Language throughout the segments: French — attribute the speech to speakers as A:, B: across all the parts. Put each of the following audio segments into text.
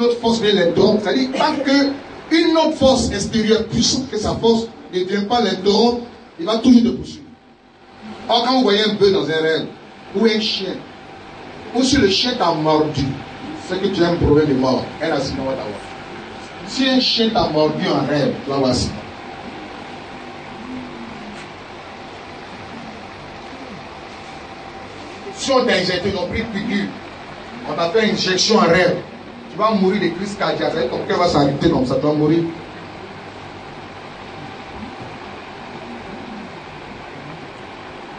A: autre force vient l'interrompre, c'est-à-dire tant que une autre force extérieure puissante que sa force ne vient pas l'interrompre, il va toujours te poursuivre. Or, quand vous voyez un bœuf dans un rêve, ou un chien, ou si le chien t'a mordu, c'est que tu as un problème de mort, un accident va t'avoir. Si un chien t'a mordu en rêve, tu vas avoir accident. Si on t'a injecté, ils ont pris on t'a fait une injection en rêve, tu vas mourir de crise cardiaque, ton cœur va s'arrêter comme ça, tu vas mourir.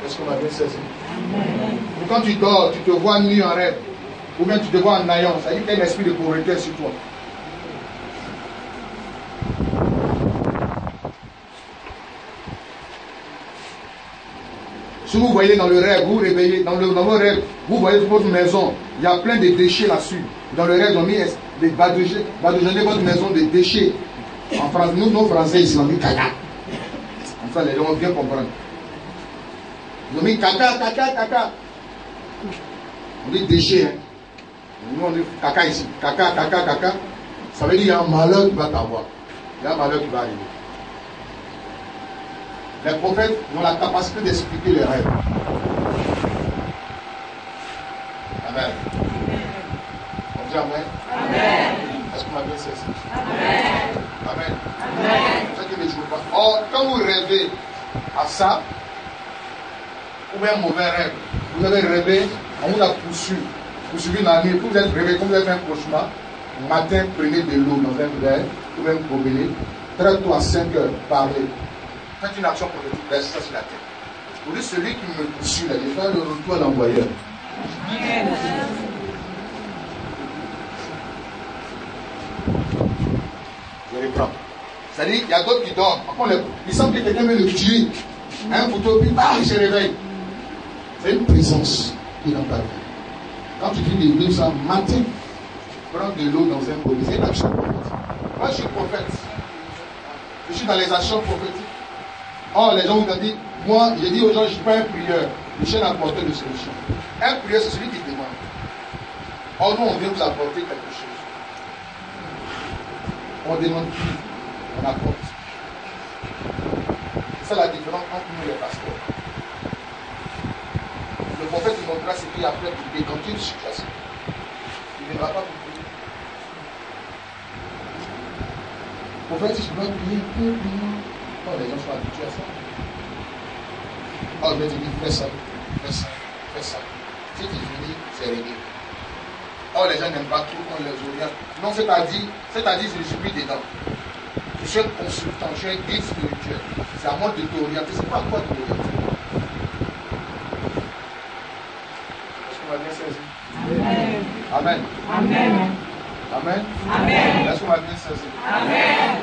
A: Est-ce qu'on a bien saisi quand tu dors, tu te vois nu en rêve, ou bien tu te vois en naillant, ça dit qu'il y a un esprit de pauvreté sur toi? Si vous voyez dans le rêve, vous vous réveillez, dans, le, dans vos rêves, vous voyez votre maison, il y a plein de déchets là-dessus. Dans le ils ont mis badouger votre maison de déchets? En France, nous, nos Français, ils ont mis caca. Enfin, les gens vont bien comprendre. Ils ont mis caca, caca, caca. On dit déchets. Hein. Nous, on dit caca ici. Caca, caca, caca. Ça veut dire qu'il y a un malheur qui va t'avoir. Il y a un malheur qui va arriver. Les prophètes ont la capacité d'expliquer les rêves. Amen. Dit Amen. Amen. Est-ce qu'on a bien cessé Amen. Amen. Amen. Que ne joue pas. Or, quand vous rêvez à ça, ou un mauvais rêve, vous avez rêvé, on vous a poursuivi, poursuivi la nuit, vous êtes réveillé, comme vous avez fait un cauchemar, matin, prenez de l'eau dans un verre, ou même gobelet, traite-toi à 5 heures, parlez. Faites une action politique, laisse ça sur la tête. Pour lui, celui qui me poursuit, là, il fait le retour à l'envoyeur. Je reprends. C'est-à-dire, il y a d'autres qui dorment. Il semble que quelqu'un veut le tuer. Un couteau, puis bah, il se réveille. C'est une présence qui n'a pas vie. Quand tu dis de vivre ça, matin, prends de l'eau dans un bol. C'est une action prophétique. Moi, je suis prophète. Je suis dans les actions prophétiques. Or, les gens vous ont dit, moi, j'ai dit aux gens, je ne suis pas un prieur. Je suis un apporteur de solution. Un prieur, c'est celui qui demande. Or, nous, on vient vous apporter quelque chose. On demande plus, on apporte. C'est ça la différence entre nous et les pasteurs. Le prophète il montrera ce qu'il a fait pour décanter une situation. Il ne viendra pas prier. Le prophète, si je dois prier, prier, prier. Oh, les gens sont habitués à ça. Oh, je vais te dire, fais ça, fais ça, fais ça. Si tu finis, c'est réglé. Oh, les gens n'aiment pas trop quand les oriente. Non, c'est-à-dire, c'est-à-dire, je suis plus dedans. Je suis un consultant, je suis un guide spirituel. C'est à moi de t'orienter. C'est pas à quoi t'orienter. Est-ce qu'on va bien saisi Amen. Amen.
B: Amen.
A: Amen.
B: Amen.
A: Est-ce qu'on va bien saisi
B: Amen.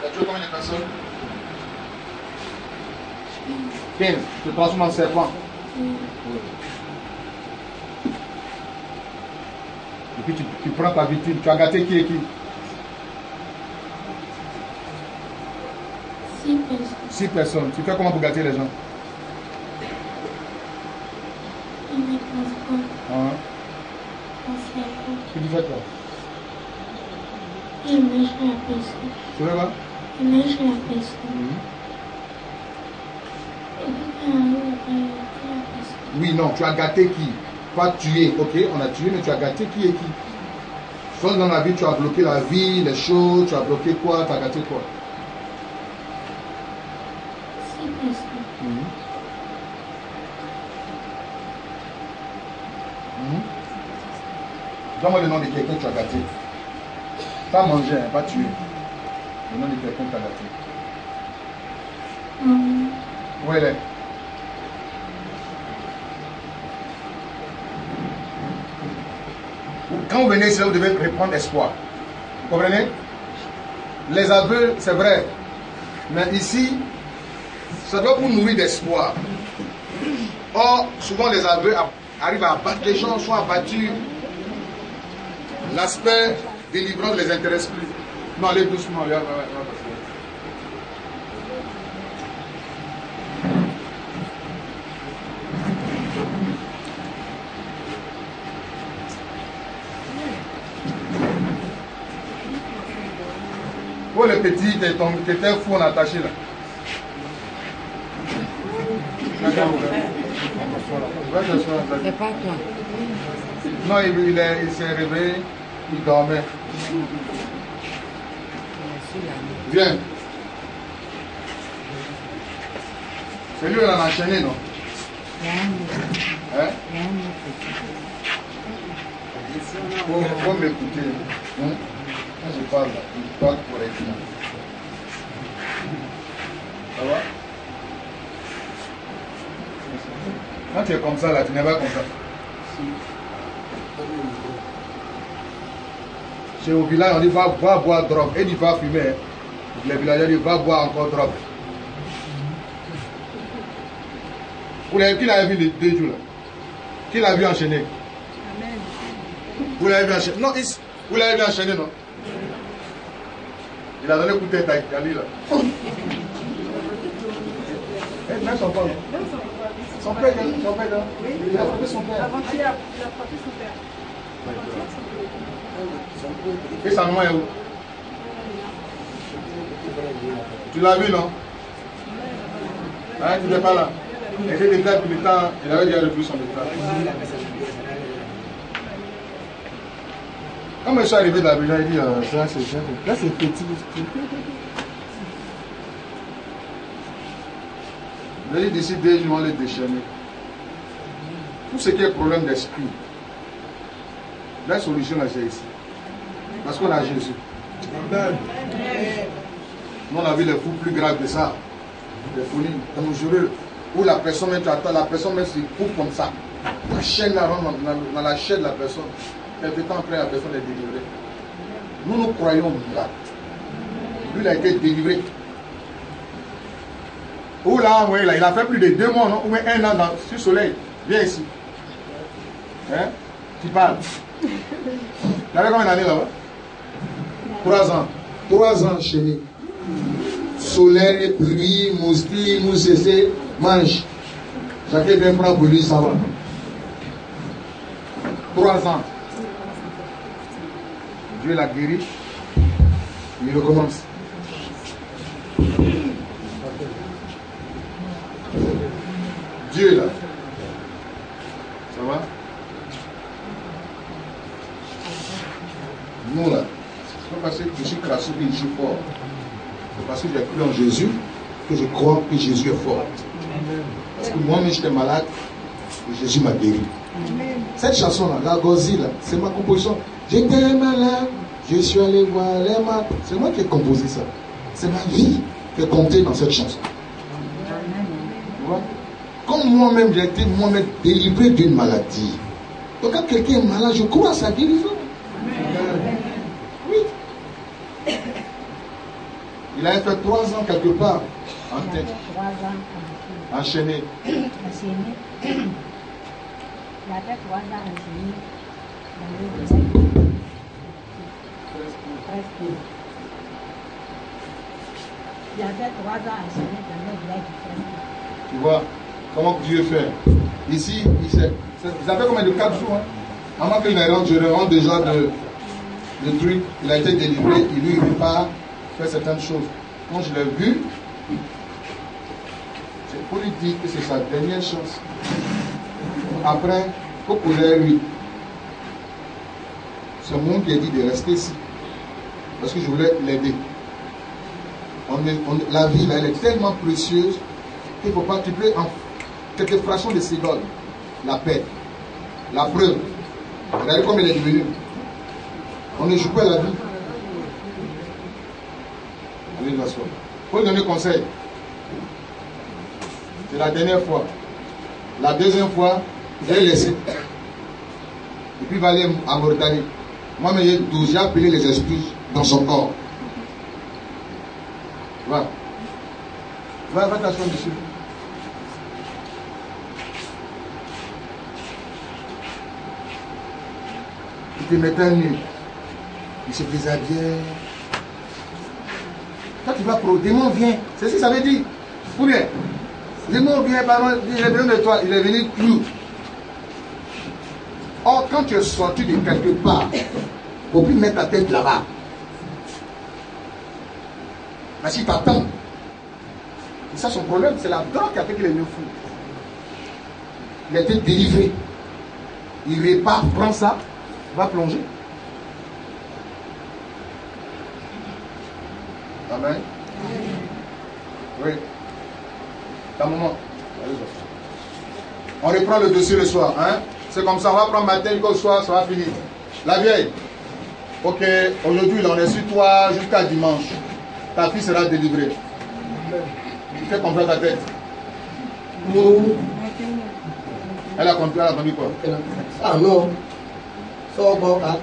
A: Il y a toujours combien de personnes? 15. Tu te transformes en serpent. Puis tu, tu prends ta vitrine. Tu as gâté qui et qui?
C: Six personnes.
A: Six personnes. Tu fais comment pour gâter les gens?
C: Il me transporte
A: hein? Tu fais quoi?
C: Il la personne. Il la personne,
A: Oui, non, tu as gâté qui? Pas tué, ok, on a tué, mais tu as gâté qui et qui? Soit dans la vie, tu as bloqué la vie, les choses, tu as bloqué quoi, tu as gâté quoi? Mhm. Mhm. Donne-moi le nom de quelqu'un que tu as gâté. Pas manger, hein, pas tuer. Le nom de quelqu'un que tu as gâté.
C: Maman,
A: Où elle est? Quand vous venez ici, vous devez reprendre espoir. Vous comprenez? Les aveux, c'est vrai. Mais ici, ça doit vous nourrir d'espoir. Or, souvent les aveux arrivent à abattre. Les gens sont abattus. L'aspect délivrant ne les intéresse plus. Non, allez doucement. Qui étaient fous, on a attaché là.
B: C'est pas toi.
A: Non, il, il est- il s'est réveillé, il dormait. Viens. C'est lui, on a enchaîné, non?
B: Un.
A: Hein
B: un
A: faut m'écouter. Hein? Quand je parle, là, je parle correctement. Ça va? Quand tu es comme ça, là, tu n'es pas comme ça. Chez au village, on dit va, va boire drogue. Et il va fumer. hein. Les villageois disent va boire encore drogue. Vous l'avez, qui l'avait vu les deux jours là? Qui l'a vu enchaîner? Vous l'avez vu enchaîner? Non, vous l'avez vu enchaîner, non? Il a donné coup de tête à lui là. Eh, même son père. Son père, il- son père, là. il a frappé son père.
D: Avant-hier, il a frappé son père.
A: Et sa maman est où? Tu l'as vu, non? Hein, tu n'es pas là Il était déjà depuis le temps, il avait déjà refusé son état. Quand je suis arrivé d'Abidjan, il dit, euh, ça c'est ça, là c'est petit. Je dit, d'ici deux jours, on les déchaîner. Tout ce qui est problème d'esprit, la solution, c'est ici. Parce qu'on a Jésus. Nous, on a vu les fous plus graves que ça. Des folies dangereuses. Où la personne, tu attends, la personne même se coupe comme ça. La chaîne là, rentre dans, dans- dans la chaîne de la personne. Quelque temps après, la personne est délivrée. Nous, nous croyons au miracle. Lui, il a été délivré. Où là, oui, là, il a fait plus de deux mois, non? Ou un an dans, sur le soleil. Viens ici. Hein? Tu parles. Il avait combien d'années là-bas? Trois ans. Trois ans chez lui. Soleil, pluie, moustiques, moussessé, mange. Chacun vient prendre pour lui, ça va. Trois ans. Dieu l'a guéri. Il recommence. Dieu là. Ça va? Nous là, c'est pas parce que je suis crassé que je suis fort. C'est parce que j'ai cru en Jésus que je crois que Jésus est fort. Parce que moi-même j'étais malade et Jésus m'a guéri. Cette chanson-là, la Gozi, là, c'est ma composition. J'étais malade, je suis allé voir les maths. C'est moi qui ai composé ça. C'est ma vie qui est comptée dans cette chanson. Comme moi-même, j'ai été moi-même délivré d'une maladie. Donc quand quelqu'un est malade, je crois à sa guérison. Oui. Il a fait trois ans quelque part en tête, enchaîné.
B: enchaîné. Il avait trois ans enchaîné dans. Presque. Il avait trois ans enchaîné dans le village du Presque.
A: Tu vois comment Dieu fait. Ici, il c'est- vous avez combien de quatre jours hein? Avant rentre, je rends déjà de, de trucs. Il a été délivré, il lui il pas faire certaines choses. Quand je l'ai vu, c'est pour lui dire que c'est sa dernière chance. Après, ait lui. C'est moi qui ai dit de rester ici. Parce que je voulais l'aider. La vie, là, elle est tellement précieuse qu'il ne faut pas, tu peux en quelques fractions de secondes la paix, la preuve. Regardez comme elle est devenue. On ne joue pas la vie. Allez, asseoir. Faut lui donner conseil. C'est la dernière fois. La deuxième fois, j'ai laissé. Et puis il va aller à Mauritanie. Moi, j'ai appelé les esprits dans son corps. Va. Va, va t'asseoir dessus. Il te mettait nu. Il se déshabillait. Quand tu vas pro, démon vient. C'est ce que ça veut dire. Ou bien, démon vient, par exemple, il est venu de toi, il est venu clou. Or, quand tu es sorti de quelque part, faut plus mettre ta tête là-bas. Parce qu'il t'attend. C'est ça son problème, c'est la drogue qui a fait qu'il est devenu fou. Il a été délivré. Il répare, prend ça, va plonger. Amen. Oui. Un moment. On reprend le dossier le soir. Hein? C'est comme ça, on va prendre matin jusqu'au soir, ça va finir. La vieille. Ok, aujourd'hui, on est sur toi jusqu'à dimanche. Ta fille sera délivrée. Fais confiance à ta tête. Elle a compris, elle a compris quoi?
E: Ah non, ah,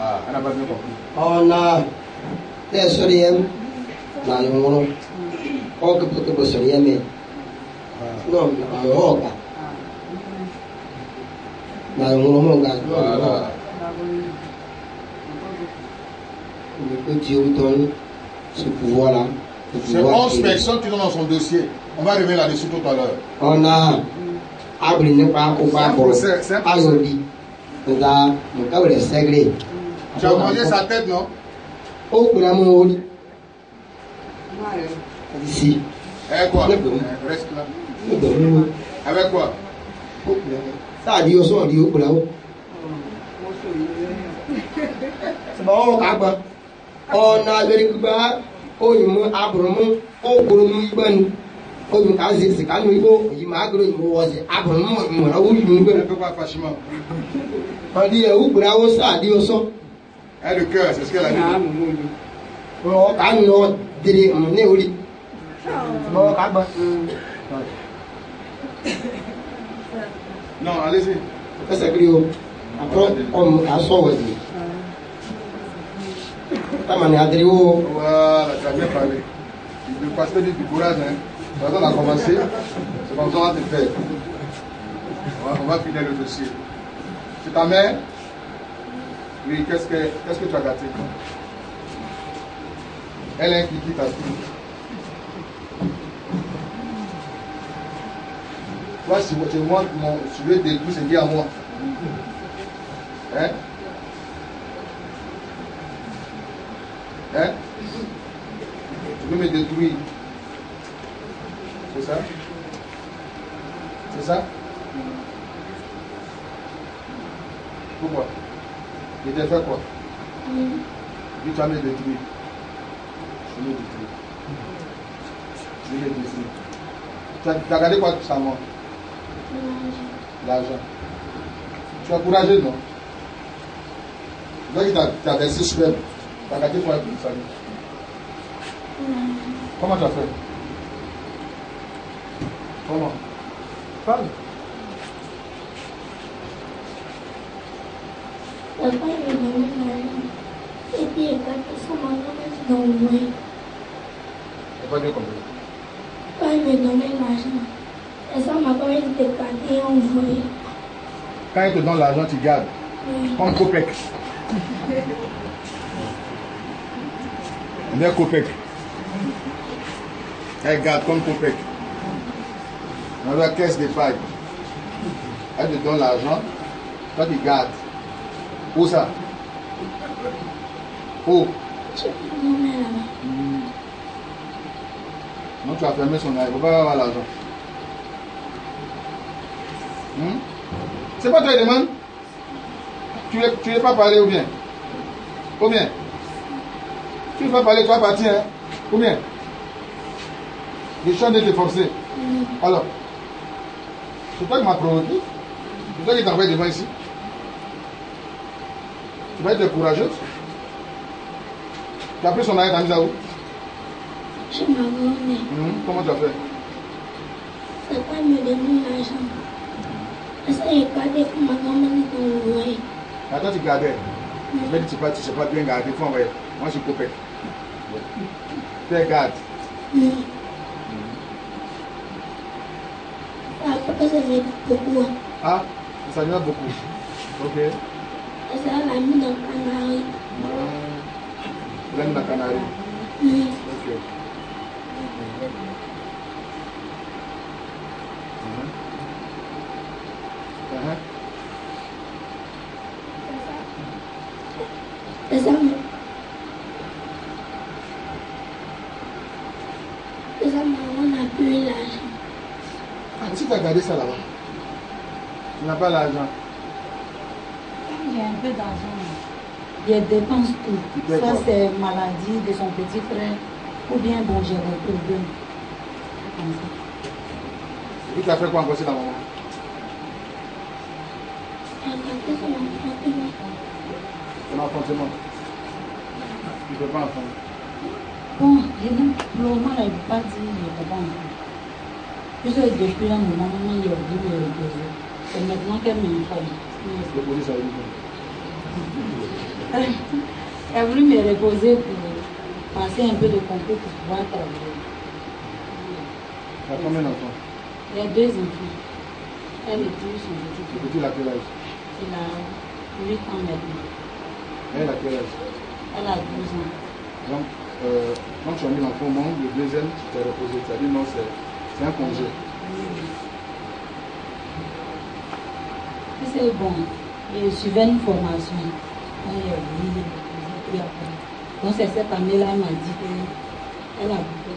A: Ah, elle n'a pas bien compris.
E: on a des na yungu, oh que peut que mais, non, on monga, Ce pouvoir-là, ce
A: C'est
E: pouvoir
A: 11
E: qui-
A: personnes qui sont dans son dossier. On va revenir là-dessus tout à l'heure.
E: on a
A: C'est- c'est. Tu as mangé sa tête, non?
E: Orí si
A: Eh quoi?
E: Avec quoi
A: Eh, Reste là. Avec quoi?
E: Ó kura sáàdì yóò sọ̀rọ̀ di ó kura ó. sọ̀rọ̀ ọ na-abịarịkube ha oyi m abụrụm ụgwụrụ igbe oyi m ka azị esi ka anụ igbo oyi m agụrụ oyi m wọzi abụrụ m nwere oyi
A: m
E: igbe
A: ọ dị ya ugboro
E: awụsọ adị ụsọ. Ka anụ dịrị na-ewuri Não,
A: Alice. Essa criou. A própria, como a sua,
E: assim. Ka nọ diri ne wuli ọ ka gbọ
A: Non, allez-y.
E: ẹsẹ kiri o àtọ ọmọ kà sọ wẹsì tamani adiri o
A: Voilà, tu as bien parlé. Le pasteur dit du courage, hein. Maintenant, on a commencé. C'est comme ça qu'on va te faire. On va, finir le dossier. C'est ta mère? Oui, qu'est-ce que, que tu as gâté? Elle est qui ta fille Toi, si tu moi, mon, tu veux détruire, c'est dit à moi. Hein? Hein? Tu veux me détruire C'est ça? C'est ça? Pourquoi? Il t'a fait quoi? Puis tu vas me détruire. Je me détruire. Je me détruire. Tu as, as gardé quoi tout ça, moi L'argent. Tu es courageux, non? Donc, tu as, tu as versé sur elle. Tu as gardé quoi tout ça Comment tu as fait Comment Parle.
C: Papa il m'a donné l'argent. Et puis il a gardé ça, ma maman dans le moyen.
A: Je pas bien compris.
C: Papa il m'a donné l'argent. Et ça, ma maman il était gardé et envoyé.
A: Quand il te donne l'argent, tu gardes. Copec. On est Copec. Elle garde comme Copec. On a la caisse d'épargne. Elle te donne l'argent. Toi, tu gardes. Où ça? Où?
C: Là-bas.
A: Non, tu as fermé son œil. Il ne pas avoir l'argent. Hmm? C'est pas toi qui demande Tu ne veux pas parler ou bien? Ou bien? Tu ne veux pas parler, tu vas partir. Hein? Ou bien Je suis en train de te forcer. Alors, c'est toi qui m'as provoqué C'est toi qui envoyé devant ici Tu vas être courageuse Tu as pris son œil, t'as mis à où?
C: Je m'en.
A: Hmm? Comment tu as fait?
C: Papa il m'a donné l'argent. Ça, il a gardé pour ma maman dans le moyen.
A: Attends, tu gardais. Mais tu tu sais pas bien garder. Faut envoyer. Moi, je suis copain.
C: Thank God. Hmm.
A: Ah, ça vient beaucoup. Ok.
C: Ça va, la mine
A: en Canaries. La mine en
C: Canaries. Oui.
A: As gardé ça là-bas Tu n'as pas l'argent.
B: Comme j'ai un peu d'argent, je dépense tout. Ça, c'est maladie de son petit frère. Ou bien, bon, j'ai.
A: Et tu as fait quoi encore c'est la maman?
C: Son
A: enfantement. Tu ne peux pas enfant.
B: Bon, je ne peux pas dire je ne peux pas encore. Puisque depuis un moment, il a voulu me reposer. C'est maintenant qu'elle m'informe. Elle a voulu me reposer pour passer un peu de concours pour pouvoir travailler.
A: Tu as combien d'enfants?
B: Il y a deux enfants. Elle et puis son petit
A: Le petit, il a quel âge?
B: Il a 8 ans maintenant.
A: Elle a quel âge?
B: Elle a 12 ans.
A: Donc, euh, quand tu as mis l'enfant au monde, le deuxième, tu t'es reposé. Tu as dit non, c'est c'est un congé.
B: C'est bon. Je suivais une formation. Quand il est venu, il. Donc c'est cette année-là, elle m'a dit qu'elle a beaucoup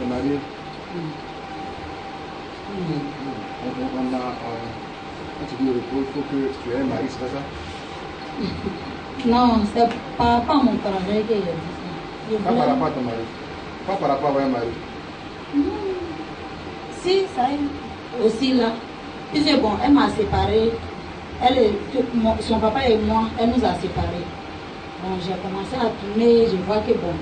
B: de
A: marié.
B: Mm.
A: On, a, euh, quand tu dis le repos, il faut que tu aies un mari, c'est pas ça?
B: Non, c'est rapport à mon travail que j'ai dit ça.
A: Pas par rapport à ton mari. Pas par rapport à un mari.
B: Si, ça est aussi là. Puis c'est bon, elle m'a séparée. Elle est, son papa et moi, elle nous a séparés. Bon, j'ai commencé à tourner, je vois que bon,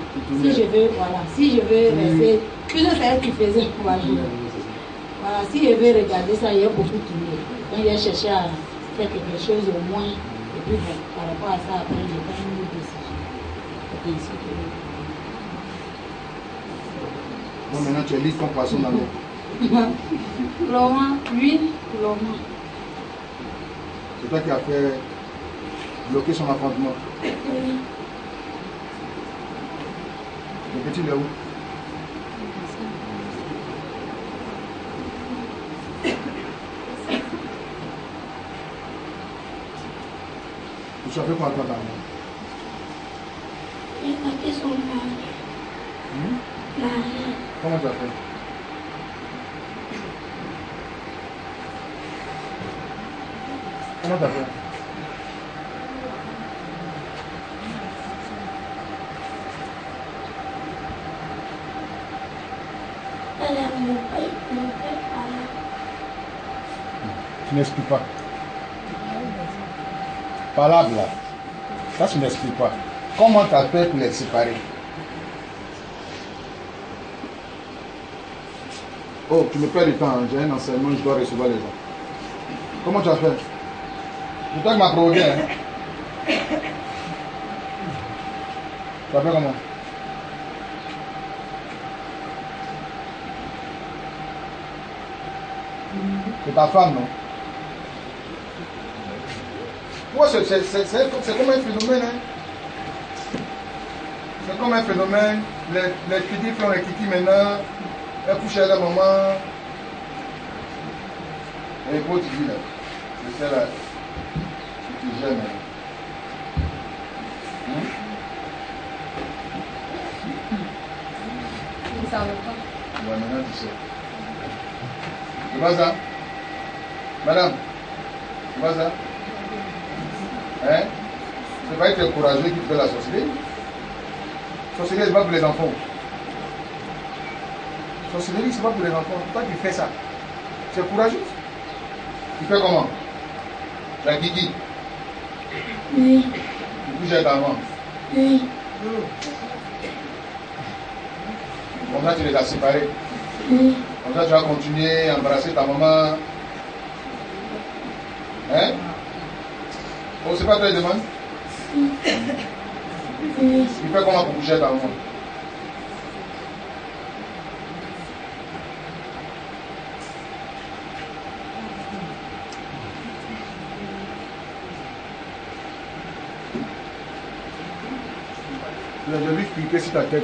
B: si je veux, voilà, si je veux rester, puisque c'est elle qui faisait, voilà. Voilà, si je veux regarder ça, il y a beaucoup tourné. Donc j'ai cherché à faire quelque chose au moins. Et puis bon, par rapport à ça, après, j'ai pris une décision.
A: Donc maintenant, tu es libre comme poisson dans l'eau.
B: Laurent, lui, Laurent.
A: C'est toi qui as fait bloquer son affrontement.
C: Oui.
A: Le petit, il est où? Tu quoi toi, ta
C: Elle a gâté son mari.
A: Hmm?
C: Mari.
A: Comment tu as fait Comment tu as fait. Tu n'expliques pas. Palable là. Ça, tu n'expliques pas. Comment tu as fait pour les séparer Oh, tu me perds du temps. hein. J'ai un enseignement, je dois recevoir les gens. Comment tu as fait? Qui m'as provoqué. Hein? Tu as fait comment? C'est ta femme, non? C'est- comme un phénomène. Hein? C'est comme un phénomène. Les, les kiddies font les kikis maintenant. Couchent à la maman. Pour tu dis là, c'est celle-là tu gères maintenant. Hein?
D: Vous ne savez pas.
A: Ouais, maintenant tu sais. C'est pas ça? Madame C'est pas ça? Hein? C'est pas être courageux qui fait la sorcellerie. Sorcellerie, c'est pas pour les enfants. Sorcellerie, c'est pas pour les enfants. Toi qui fais ça. C'est courageux. Tu fais comment? La guigui.
C: Oui.
A: Tu avec ta maman.
C: Oui.
A: Comme ça, tu les as séparés.
C: Oui.
A: Comme ça, tu vas continuer à embrasser ta maman. Hein? Oh, c'est pas toi qui demande?
C: Oui.
A: Tu fais comment pour avec ta maman? J'ai cliquer sur ta tête,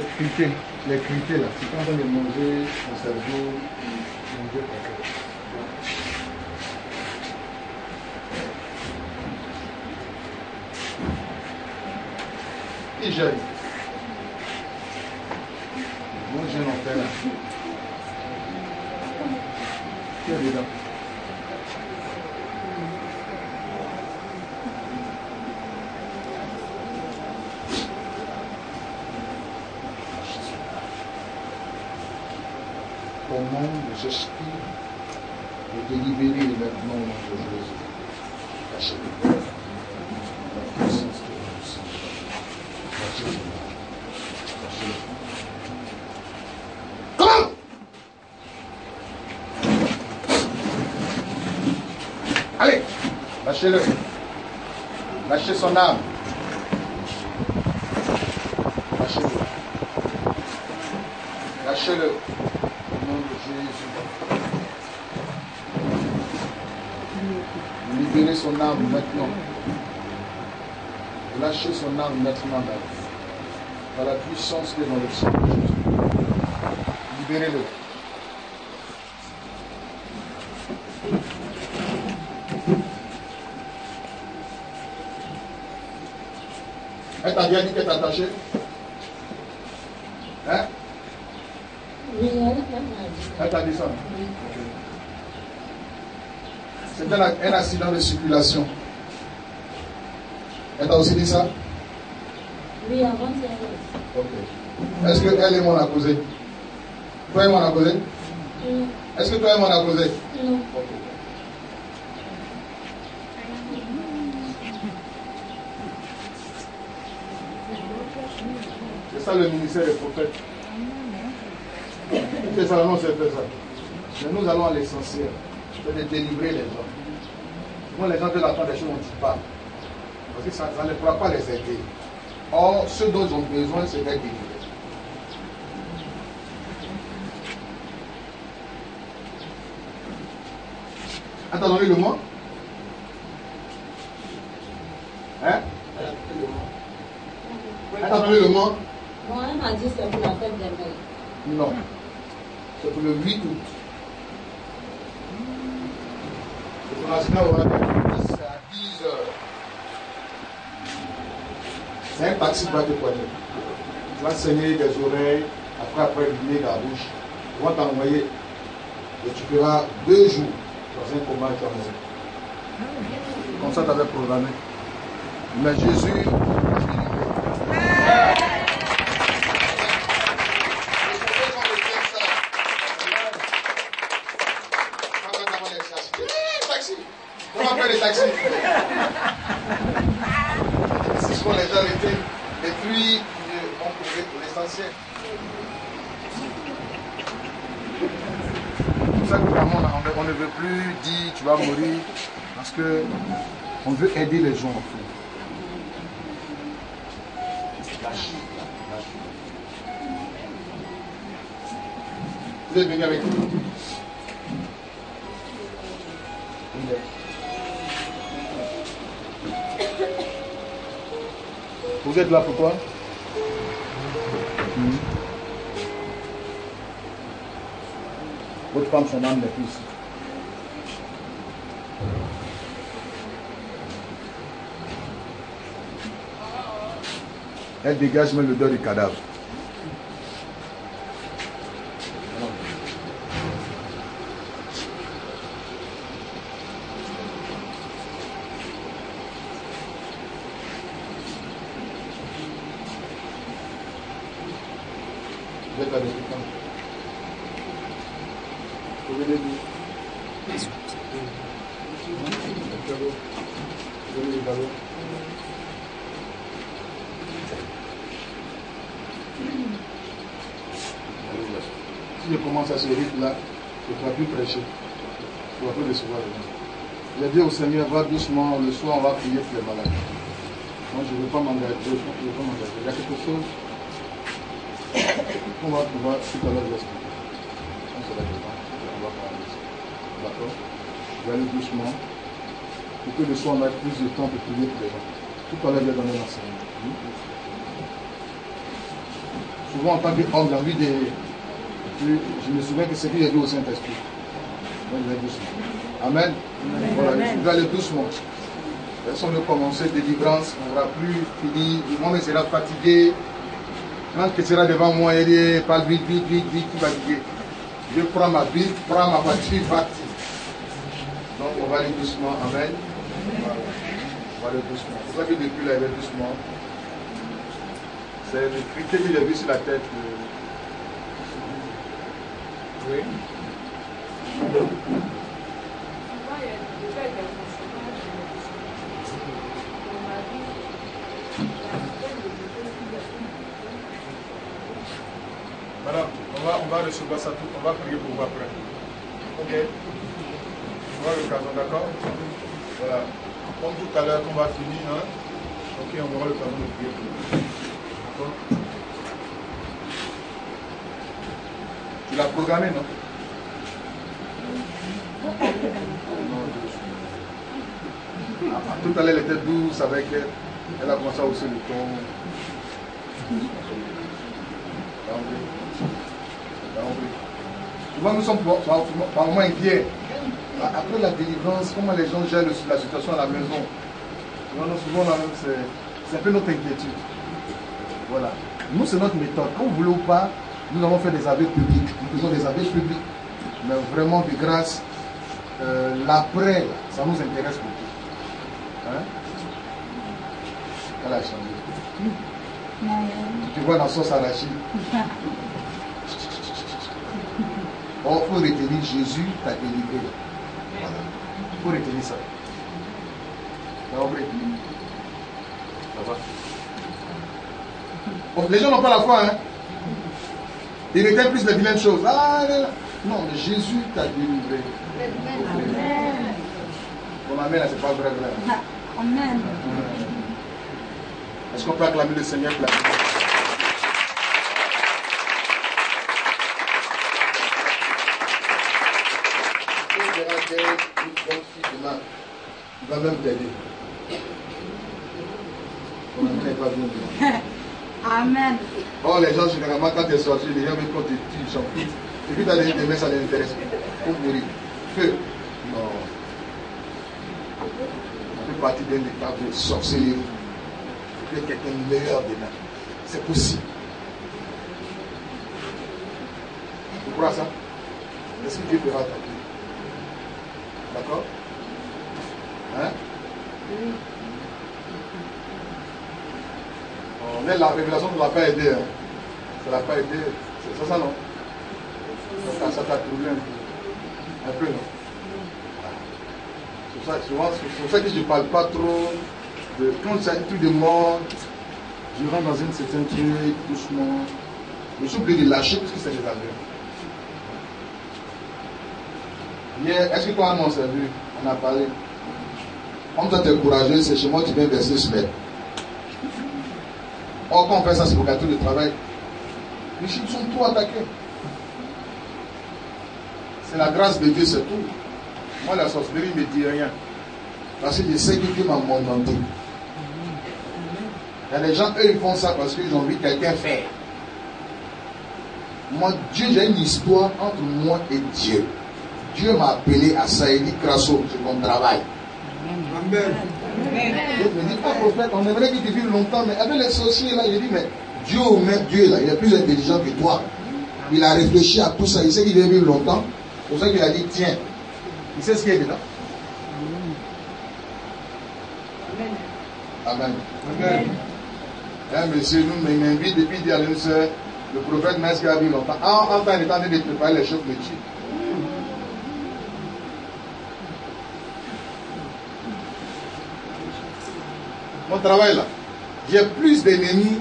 A: les cliquer là. C'est quand on de manger ton cerveau, manger ta tête. Qui gêne Moi, je n'en fais là. Ton nom, j'espère de délibérer maintenant au de Jésus. Cachez-le. La puissance de ton sang. Cachez-le. Cachez-le. Comment Allez, lâchez-le. Lâchez son âme. Lâchez-le. Lâchez-le. Au nom de Jésus. Âme maintenant. Lâchez son âme maintenant dans la vie. Par la puissance qui est dans le sang. Libérez-le. Elle t'a bien dit qu'elle est attachée Hein?
C: Oui. Elle
A: t'a dit ça? C'est un, un accident de circulation. Elle t'a aussi dit ça?
C: Oui, avant hier.
A: Ok. Est-ce qu'elle est mon accusée Toi et mon accusé
C: Non,
A: Est-ce que toi et mon accusé
C: non.
A: Ok. C'est ça le ministère des prophètes. C'est ça, non, c'est ça. Mais nous allons à l'essentiel. C'est de délivrer les gens. Moi, les gens veulent attendre des choses, on ne dit pas. Parce que ça, ça ne pourra pas les aider. Or, ce dont ils ont besoin, c'est d'être délivrés. Attendez le mot. Hein? Attendez le mot.
B: Bon, elle m'a dit c'est pour la fête des mères.
A: Non. C'est pour le 8 août. National aura lieu c'est à 10 heures. C'est un taxi qui va te poigner. Tu vas saigner des oreilles, après, après, le nez, la bouche. Ils vont t'envoyer. Et tu feras deux jours dans un et tu vas mourir. Comme ça, tu avais programmé. Mais Jésus, Taxi. On appelle les taxis. Ce sont les gens étaient détruits, qui ont trouvé l'essentiel. C'est pour ça que vraiment, on ne- on ne veut plus dire tu vas mourir parce que on veut aider les gens en fait. Vous êtes venu avec nous. Vous êtes là pourquoi Mhm. Votre femme, son âme n'est plus ici. Elle dégage même l'odeur du cadavre. Commence à ce rythme-là, je ne pourrai plus prêcher. Je ne plus recevoir les gens. J'ai dit au Seigneur, va doucement, le soir on va prier pour les malades. Moi je ne veux pas m'engager. Il y a quelque chose qu'on va pouvoir tout à l'heure je vais expliquer. On on va parler. D'accord? Doucement. Pour que le soir on ait plus de temps pour prier pour les gens. Tout à l'heure je vais donner l'enseignement. Souvent en tant qu'homme, j'ai envie de. Je, je me souviens que c'est que j'ai dit au Saint-Esprit. Moi, je vais doucement. Amen. Voilà, je vais aller doucement. Laissons nous commencer délivrance. On n'aura plus fini. Moi-même sera fatigué. Quand tu seras devant moi, il dit parle vite, vite, vite, vite, tu vas. Je prends ma Bible, prends ma voiture, parti. Donc on va aller doucement. Amen. On va aller doucement. C'est ça que depuis là, il va doucement. C'est le criquet que j'ai vu sur la tête. de- Oui. Madame, on va, on va recevoir ça tout, on va prier pour vous après. Ok On va l'occasion, d'accord? Voilà. Comme tout à l'heure, qu'on va finir, hein Ok, on aura l'occasion de prier pour vous. D'accord? L'as programmé, non Ah, Tout à l'heure, elle était douce avec elle. Elle a commencé à hausser le ton. Souvent, nous sommes par, moments inquiets. Après la délivrance, comment les gens gèrent la situation à la maison? Souvent, c'est un peu notre inquiétude. Voilà. Nous, c'est notre méthode. Quand vous voulez ou pas, nous avons fait des aveux publics. Nous faisons des aveux publics. Mais vraiment, de grâce, euh, l'après, ça nous intéresse beaucoup. Hein? Elle a changé. Tu vois dans sauce arachide. Il faut retenir Jésus t'a délivré. Voilà. Il faut retenir ça. Ça va Les gens n'ont pas la foi, hein? Ils retiennent plus les vilaines choses. Ah. Non, mais Jésus t'a délivré. Ton amen, là, c'est pas vrai, vrai.
B: Amen.
A: Est-ce qu'on peut acclamer le Seigneur pour la. Il va même t'aider. Ami.
B: Amen.
A: Oh, les gens, généralement, quand tu es sorti, les gens veulent qu'on te tue, ils s'en foutent. Et puis, tu as des demain, ça ne les intéresse. Pour mourir. Feu. Non. On fait partie d'un état de sorcellerie. Il y a quelqu'un de meilleur demain. C'est possible. Tu crois ça? Est-ce que Dieu fera ta vie D'accord? Hein? Oh, Mais la révélation ne l'a pas aidé. Hein. Ça ne l'a pas aidé. C'est ça, non? Ça t'a- troublé un peu. Un peu, non? C'est pour ça, pour ça que je ne parle pas trop de. Quand truc de mort, je rentre dans un certain truc, doucement. Je suis obligé de lâcher parce que c'est des aveux. Hier, est-ce que toi, mon servi, on a parlé? On doit t'encourager, c'est chez moi, tu viens verser semaine. Or, quand on fait ça, c'est pour gâter le travail. Les chiffres sont trop attaqués. C'est la grâce de Dieu, c'est tout. Moi, la sorcellerie ne me dit rien. Parce que je sais que Dieu m'a mandaté. Il gens, eux, ils font ça parce qu'ils ont vu quelqu'un faire. Moi, Dieu, j'ai une histoire entre moi et Dieu. Dieu m'a appelé à ça. Il dit, Crasso, c'est mon travail.
E: Amen.
A: L'autre me dit, ah prophète, on aimerait qu'il te vive longtemps, mais avec les sorciers là, je dis, mais Dieu, même Dieu là, il est plus intelligent que toi. Il a réfléchi à tout ça, il sait qu'il va vivre longtemps. C'est pour ça qu'il a dit, tiens, il sait ce qu'il y a dedans. Amen.
E: Amen.
A: Un monsieur nous m'invite depuis dire à une soeur, le prophète Mesque a vu longtemps. En, en temps, il est en train de préparer les choses de Mon travail là, j'ai plus d'ennemis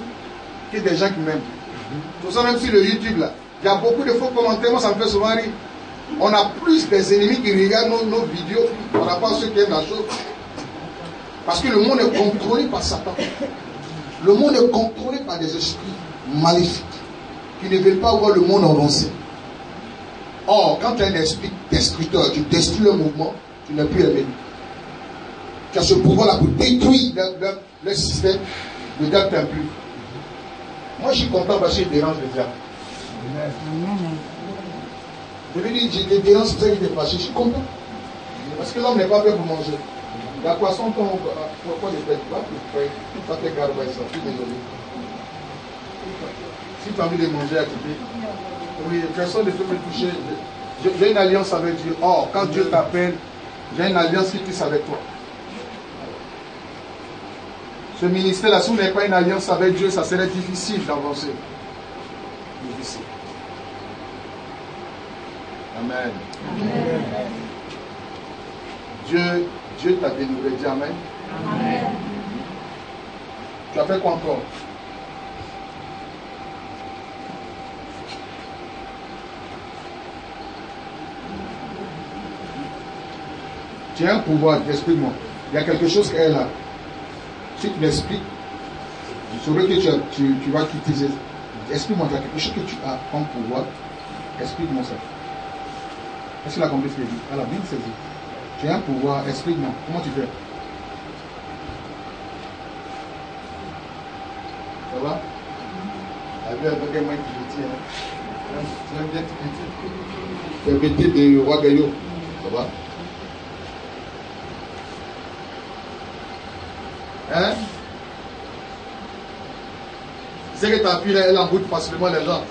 A: que des gens qui m'aiment. Tout ça, même sur le YouTube là, il y a beaucoup de faux commentaires, moi ça me fait souvent rire. On a plus des ennemis qui regardent nos, vidéos par rapport à ceux qui aiment la chose. Parce que le monde est contrôlé par Satan. Le monde est contrôlé par des esprits maléfiques qui ne veulent pas voir le monde avancé. Or, quand tu es un esprit destructeur, tu détruis le mouvement, tu n'es plus aimé. Tu as ce pouvoir-là pour détruire le, le- le système, le diable t'aime plus. Moi, je suis content parce qu'il dérange les diables. Je lui dis, je te dérange, c'est ça qui t'est fâché. Je suis content. Parce que l'homme n'est pas fait pour manger. La poisson, ton, pourquoi les fais pas Ça fait garde, ça. Je suis désolé. Si tu as envie de manger à côté, oui, personne ne peut me toucher. Je- J'ai une alliance avec Dieu. Or, quand Dieu t'appelle, J'ai une alliance qui tisse avec toi. Ce ministère-là, si vous n'avez pas une alliance avec Dieu, ça serait difficile d'avancer. Difficile. Amen. Dieu, Dieu t'a délivré. Dis Amen. Tu as fait quoi encore? Tu as un pouvoir, explique-moi. Il y a quelque chose qu'elle a. Si tu m'expliques, je saurais que tu, as- tu- tu vas quitter. Explique-moi, il y a quelque chose que tu as comme pouvoir. Explique-moi ça. Est-ce qu'il a compris ce que je dis Elle a bien saisi. Tu as un pouvoir, explique-moi. Comment tu fais? Ça va? Vie avec un main qui le tient. hein. Tu aimes bien Tu de roi Gaillot. Ça va? Hein? C'est que ta fille, là, elle emboute facilement les gens.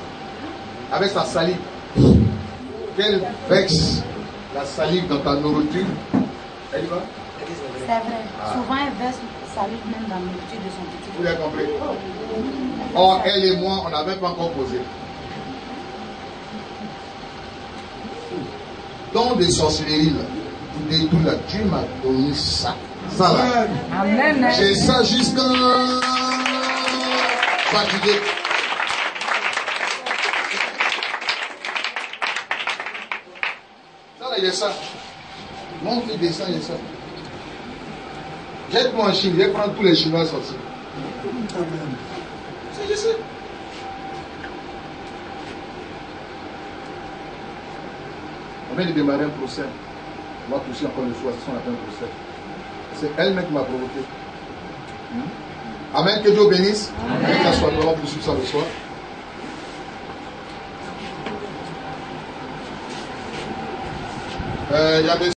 A: Avec sa salive. Qu'elle vexe la salive dans ta nourriture. Elle y va?
B: C'est vrai. Souvent, elle verse sa lutte même dans la nourriture de son petit.
A: Vous l'avez compris? Or, elle et moi, on n'avait pas encore posé. Dans des sorcelleries, là, des tout là, Dieu m'a donné ça. Ça là.
D: Amen.
A: J'ai ça jusqu'à fatigué. Ça là, il y a ça. Mon fils descend, il y a ça. Jette-moi en Chine, je vais prendre tous les Chinois sortis. Ça, je sais. On vient de démarrer un procès. On va toucher encore une fois, ce qu'on appelle un procès. C'est elle-même qui m'a provoqué. Hmm? Amen, que Dieu bénisse. Que ça soit on poursuit ça le soir. Euh, il y a des